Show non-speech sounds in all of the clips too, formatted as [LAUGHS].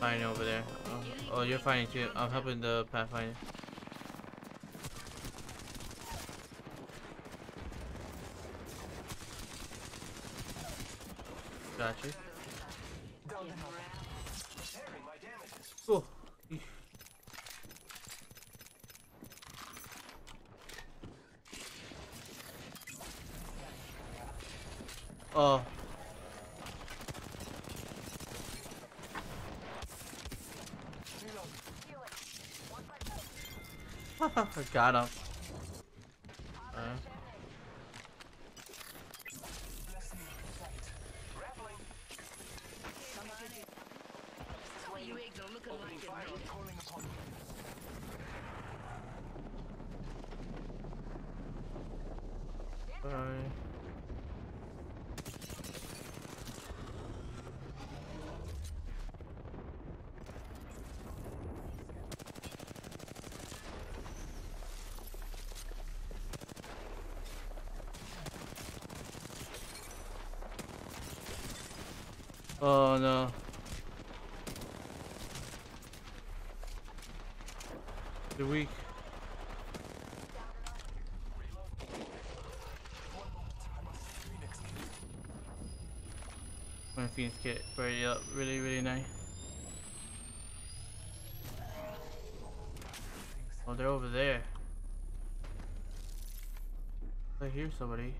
Fighting over there. Oh, oh, you're fighting too. I'm helping the Pathfinder. Got you. [LAUGHS] Oh. [LAUGHS] Got him. Uh. Bye. Oh no. The weak. My Phoenix kit very up, really, really nice. Oh, they're over there. I hear somebody.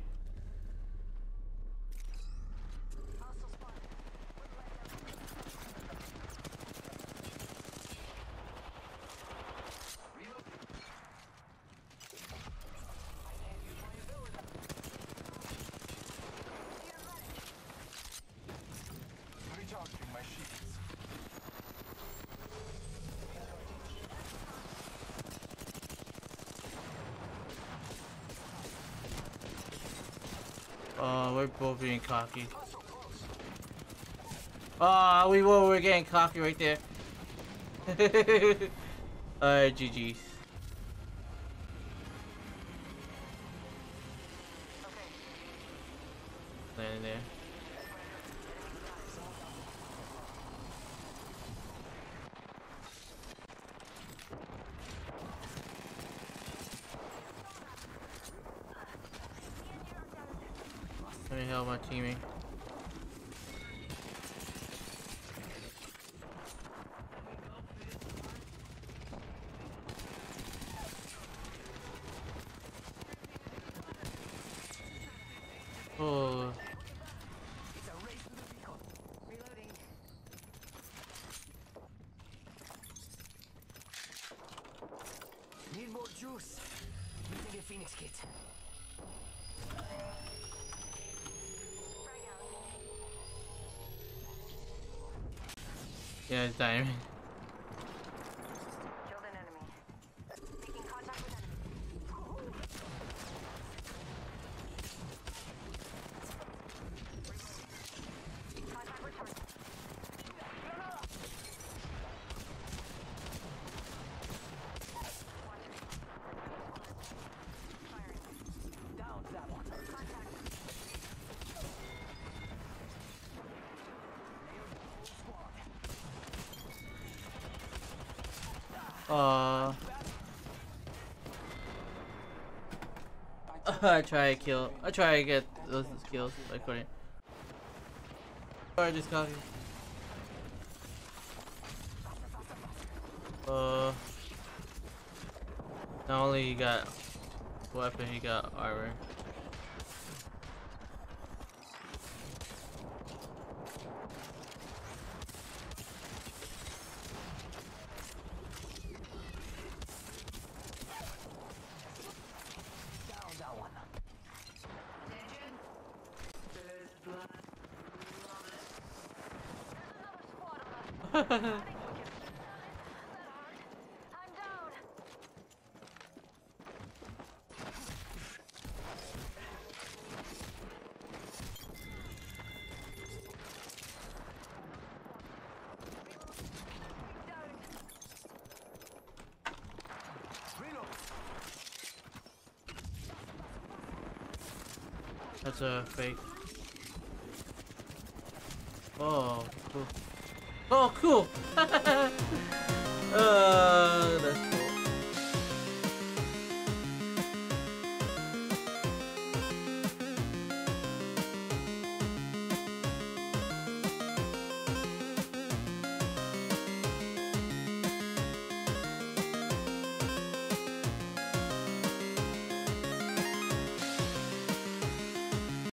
Oh, we're both being cocky. Ah, we were, we're getting cocky right there. [LAUGHS] Alright, GG's. Landing there. Help my teammate. Oh. Need more juice. Using a Phoenix kit. Yeah, it's dying. Uh, [LAUGHS] I try to kill. I try to get those skills. I couldn't. Sorry, just copy. Uh, not only he got weapon, he got armor. That's a fake. Oh, cool. Oh, cool. [LAUGHS] uh,